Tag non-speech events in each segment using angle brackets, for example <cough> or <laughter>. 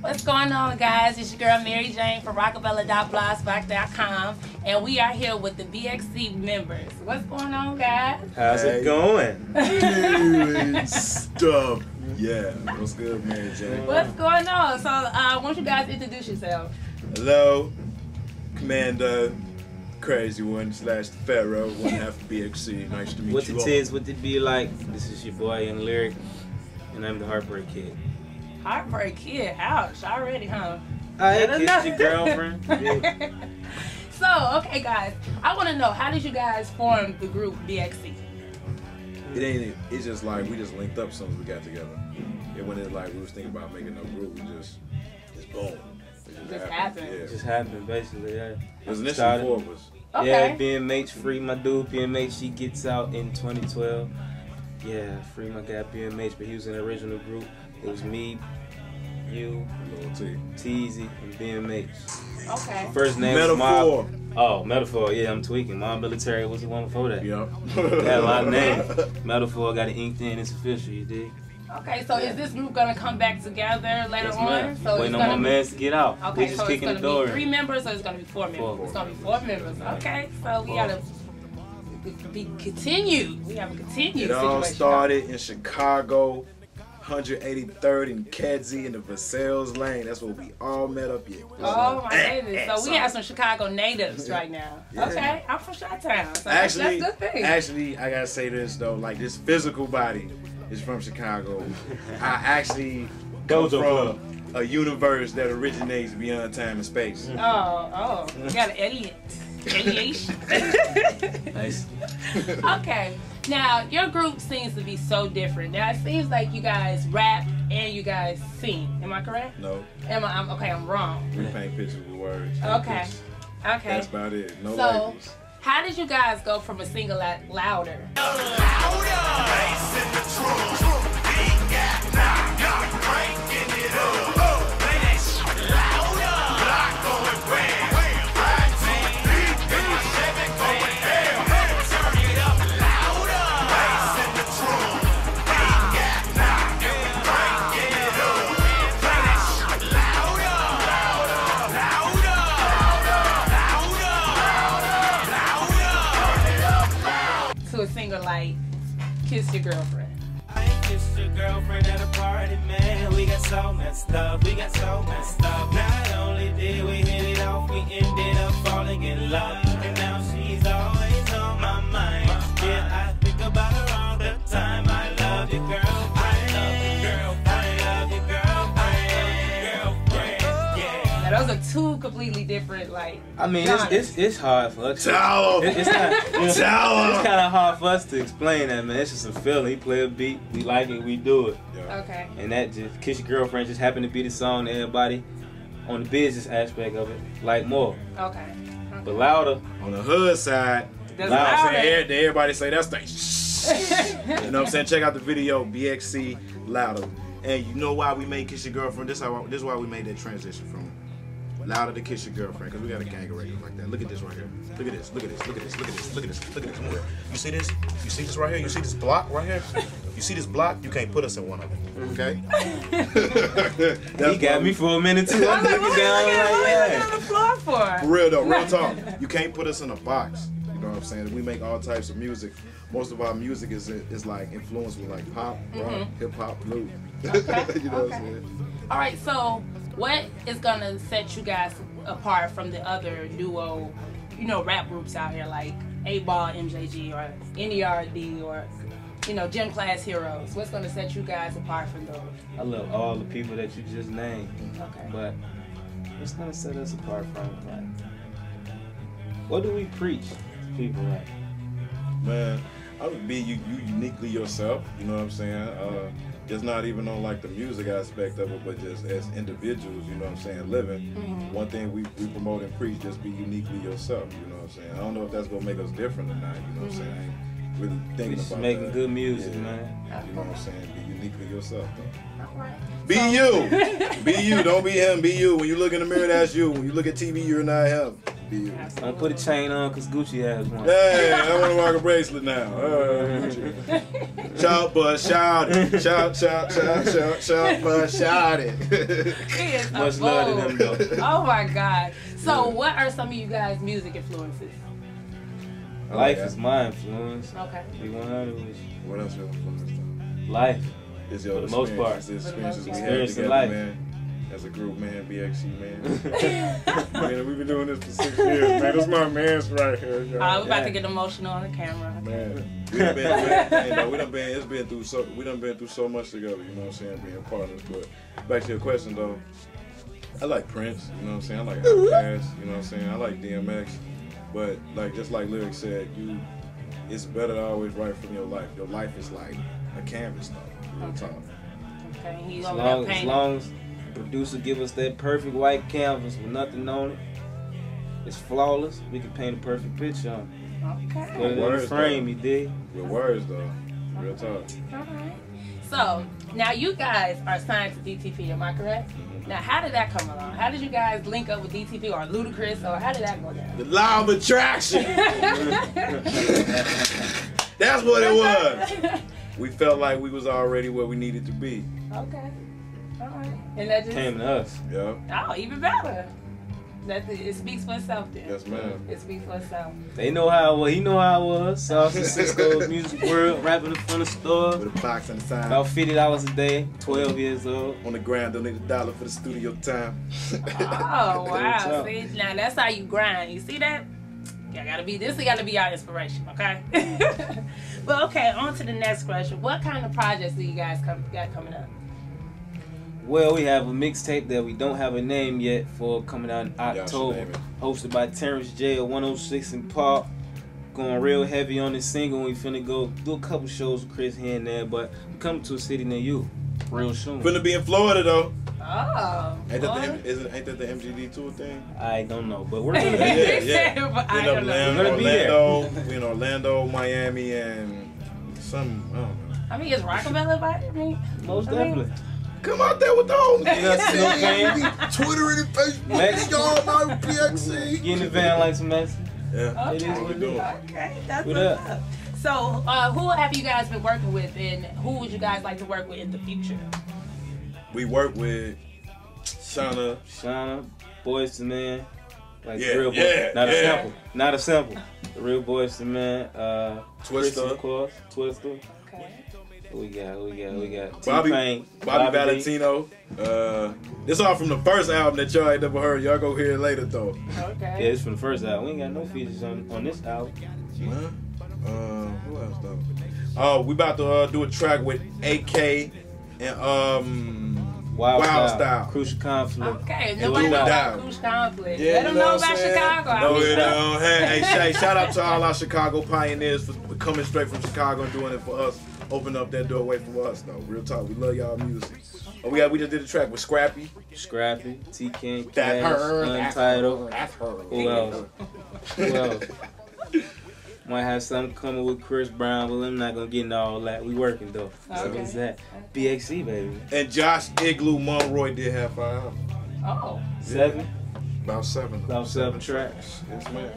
What's going on, guys? It's your girl Mary Jane from Rocabella.blogspot.com, and we are here with the BXC members. What's going on, guys? How's Hey. it going? Good <laughs> stuff. Yeah. What's good, Mary Jane? What's going on? So, uh, why don't you guys introduce yourself? Hello, Commander Crazy One slash Pharaoh, one half BXC. Nice to meet What you it all. is, what it be like? This is your boy Young Lyric, and I'm the Heartbreak Kid. Heartbreak Kid. Ouch. Already, huh? I Let us know. your girlfriend. <laughs> Yeah. so, okay, guys. I want to know, how did you guys form the group BXC? It ain't. It's just like we just linked up as soon as we got together. It wasn't like we was thinking about making a group. We just, just boom. It Just happened. Yeah. It just happened, basically. Yeah. It was initially Started- four of us. Okay. Yeah, BMH free my dude. BMH she gets out in 2012. Yeah, free my guy BMH, but he was in the original group. It was me, you, Little T. Teasy, and BMH. Okay. First name was Metaphor. Mob. Oh, Metaphor. Yeah, I'm tweaking. Mob Military was the one before that. Yep. Got a lot of <laughs> names. Metaphor got it inked in. It's official. You dig? Okay, so is this group gonna come back together later Yes, on? ma'am. So Waiting it's on gonna my be, mans to get out. Okay, we just so it's kicking gonna the door. be three members or it's gonna be four members? Four. It's gonna be four members. Okay, so we Four. gotta be continued. We have a continued It all situation. started in Chicago, 183rd and Kedzie in the Versailles Lane. That's where we all met up here. Oh my goodness! So we have some Chicago natives right now. Yeah. Okay, I'm from Chi-Town, so Actually, that's, that's good thing. actually, I gotta say this though, like this physical body is from Chicago. I actually <laughs> come Dojo Club. from a universe that originates beyond time and space. oh, oh, you got an alien. Alienation. Nice. okay. Now your group seems to be so different. Now it seems like you guys rap and you guys sing. Am I correct? No, Am I? I'm, okay, I'm wrong. we paint pictures with words. Okay. Okay. That's about it. No So- labels. How did you guys go from a single la- louder? Like "Kiss Your Girlfriend"? I kissed your girlfriend at a party, man. We got so messed up, we got so messed up. Not only did we hit it off, we ended up falling in love. Two completely different like. I mean, it's, it's it's hard for us. Tell 'em. It- it's not. you know, Tell 'em. it's kind of hard for us to explain that, man. It's just a feeling. He play a beat, we like it, we do it, Yeah. Okay. and that just kiss your girlfriend just happened to be the song that everybody on the business aspect of it like more, Okay. but louder. On the hood side, That's you know what I'm louder. saying? Everybody say that's the <laughs> You know what I'm saying? Check out the video, BXC Louder. And you know why we made Kiss Your Girlfriend? This how this is why we made that transition from Louder to Kiss Your Girlfriend, because we got a gang of records like that. Look at this right here. Look at this, look at this, look at this, look at this, look at this, look at this. Come on. You see this? You see this right here? You see this block right here? You see this block? You can't put us in one of them. Okay? <laughs> <laughs> He got me for a minute too. I'm I'm like, what down are we like, looking on the floor for? For real though, real <laughs> talk. You can't put us in a box. You know what I'm saying? We make all types of music. Most of our music is is like influenced with like pop, rock, hip hop, blues. you know what I'm Mm-hmm. Okay. saying? All right. So, what is gonna set you guys apart from the other duo, you know, rap groups out here like 8Ball, MJG, or NERD, or you know, Gym Class Heroes? What's gonna set you guys apart from those? I love all the people that you just named, Okay. but what's gonna set us apart from it? Like, what do we preach to people? Like, Man, I would be you, you uniquely yourself. You know what I'm saying? Uh, just not even on like the music aspect of it, but just as individuals. You know what I'm saying? Living. Mm-hmm. One thing we, we promote and preach: just be uniquely yourself. You know what I'm saying? I don't know if that's gonna make us different or not. You know what I'm saying? I ain't really we thinking just about making that. good music, Yeah. man. You know what I'm saying? Be uniquely yourself. Though. All right. Be you. <laughs> be you. Don't be him. Be you. When you look in the mirror, that's you. When you look at TV, you're not him. Be- Don't put a chain on because Gucci has one. Hey, I want to rock a bracelet now. Uh, <laughs> shout, but shout it. Shout, shout, shout, shout, shout, but shout it. He is Much love to them, though. Oh my god. So what are some of you guys' music influences? Life is my influence. Okay. Be 100 with you. what else you influenced Life. Is your For the most part. It's the For experiences we part. had Experience in together, life. man. As a group, man, BXC, man. <laughs> man, we've been doing this for six years, man. This my man's right here, y'all. Uh, we're about Yeah. to get emotional on the camera. Man, we done been, man, you know, we done been, it's been through so, we done been through so much together, you know what I'm saying, being partners. But back to your question though, I like Prince, you know what I'm saying, I like Outkast, you know what I'm saying, I like DMX, but like just like Lyric said, you, it's better to always write from your life. Your life is like a canvas though, real talk. Okay. He's As over long, there as long as the producer give us that perfect white canvas with nothing on it, it's flawless. We can paint a perfect picture on it. Put Okay. it in the Words, frame, you dig? With words though, real talk. Alright. So now you guys are signed to DTP, am I correct? Mm-hmm. Now how did that come along? How did you guys link up with DTP or Ludacris or how did that go down? The law of attraction. <laughs> That's what it was. <laughs> We felt like we was already where we needed to be. okay. Alright. And that just Came to us. Yeah. Oh, even better. That it speaks for itself then. Yes, ma'am. It speaks for itself. They know how I was. He know how I was. South San <laughs> Francisco music world, rapping in front of the store. With a box on the side. About fifty dollars a day. Twelve years old. On the ground, donate a dollar for the studio time. Oh <laughs> wow! See, now that's how you grind. You see that? You gotta be. This gotta be our inspiration, okay? <laughs> but okay, on to the next question. What kind of projects do you guys come, got coming up? Well, we have a mixtape that we don't have a name yet for coming out in October. Hosted by Terrence J of 106 and Park. Going real heavy on this single. We finna go do a couple shows with Chris here and there, but we coming to a city near you real soon. Finna be in Florida though. Oh, Ain't that the, boy. Isn't, ain't that the MGD tour thing? I don't know, but we're <laughs> gonna be Yeah, there. yeah. But <laughs> We I in don't know. Orlando, We're gonna be. Orlando, <laughs> we in Orlando, Miami, and some. I don't know. I mean, is Rockefeller invited me? Most I mean- definitely. Come out there with the whole. You got some new van? Twitter and Facebook. Next. Y'all know BXC. Get in the van like some mess. Yeah. It is Okay. what it is. Okay, that's What up? up. So, uh, who have you guys been working with, and who would you guys like to work with in the future? We work with Shawnna. Shawnna, Boys to Man. Like Yeah, real boy. yeah, Not a sample. Not a sample. The real Boys to Man. Uh Chris, Twista. of course. Twista. Okay. Who we got? Who we got? Who we got? Bobby- T-Pain. Bobby, B. Valentino. Uh, this all from the first album that y'all ain't never heard. Y'all go hear it later though. Okay. Yeah, Okay. it's from the first album. We ain't got no features on, on this album. Huh? Uh, who else though? Oh, we about to uh, do a track with AK and um Wild, Wild Style. Style. Crucial Conflict. Okay. Nobody we know about Cruise Conflict. Yeah, Let you them know know about saying? Chicago. No, it don't. Hey, hey, Shay, shout out to all our Chicago pioneers for coming straight from Chicago and doing it for us. Open up that doorway for us, though. Real talk, we love y'all music. Oh, we got we just did a track with Scrappy. Scrappy. T-Can. That Cash. her, that's Untitled. That's her. Who else? Who else? Might have something coming with Chris Brown, but I'm not gonna get into all that. We working though. So Okay. what's that? BXC baby. And Josh Igloo Monroy did have five albums. Oh. Seven. About seven. About seven tracks. Yes, man.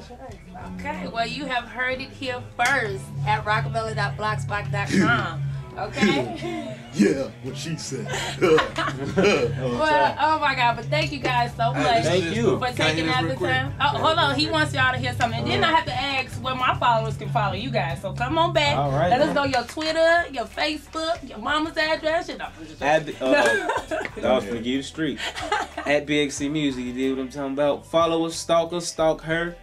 Okay, well, you have heard it here first at rocabella.blogspot.com. <laughs> Okay? Yeah, what she said. <laughs> well, oh my God, but thank you guys so much Thank you. for taking out the quick? time. Oh, hold on, he wants y'all to hear something. And then I have to ask where my followers can follow you guys. So come on back. All right, Let us know your Twitter, your Facebook, your mama's address. You know. At the, uh, I was gonna give you the street. At BXC Music, you did what I'm talking about. Follow us, stalk us, stalk her,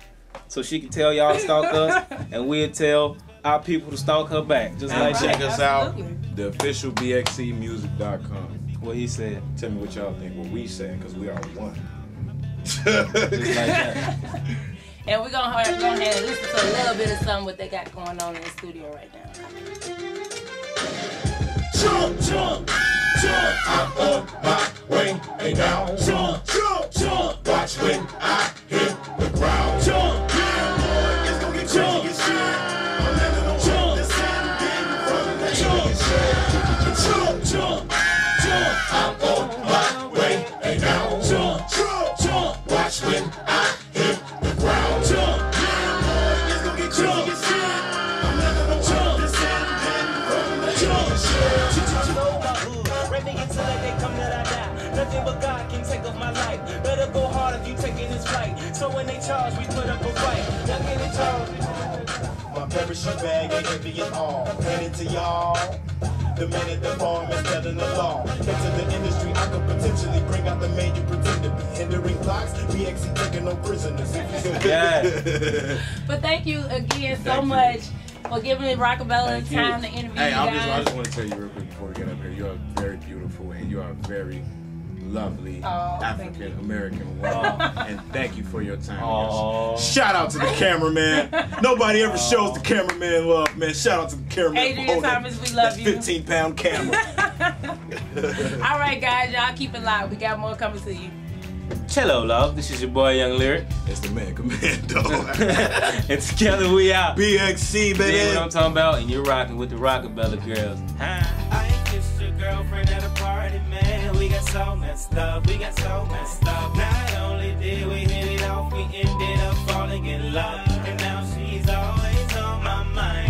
so she can tell y'all to stalk us, <laughs> and we'll tell our people to stalk her back. Just And like check that. us out. Absolutely. The official BXCmusic.com. What he said. Tell me what y'all think. What we saying, because we are one. Just like that. <laughs> And we're gonna go ahead and listen to a little bit of something what they got going on in the studio right now. Jump, jump, jump. I'm on my way and down. Jump, jump, jump. Watch when I I'm on my way. Hey now, jump, jump, jump. Watch when I hit the ground. Jump. Nothing but God can take off my life. Better go hard if you taking this fight. So when they charge, we put up a fight. Get in charge. My parachute bag ain't heavy at all. Headed to y'all. The man at the farm is telling the law. Into the industry, I could potentially bring out the man you pretend to be. Hindering blocks, BXC taking no prisoners. Yeah. But thank you again so Thank you. much for giving me Rocabella Thank you. time to interview Hey, you I'm just, I just want to tell you real quick before we get up here. You are very beautiful and you are very lovely Oh, African American woman. Oh. and thank you for your time. Aw. Oh. Shout out to the cameraman. Nobody ever oh. shows the cameraman love, man. Shout out to the cameraman. for Adrian holding Thomas, we love that you. 15 pound camera. <laughs> All right, guys, y'all keep it live. We got more coming to you. Hello, love. This is your boy, Young Lyric. it's the man commando. <laughs> and together we out. BXC, baby. You know what. I'm talking about? And you're rocking with the Rocabella girls. Hi was your girlfriend at a party, man. We got so messed up, we got so messed up. Not only did we hit it off, we ended up falling in love. And now she's always on my mind.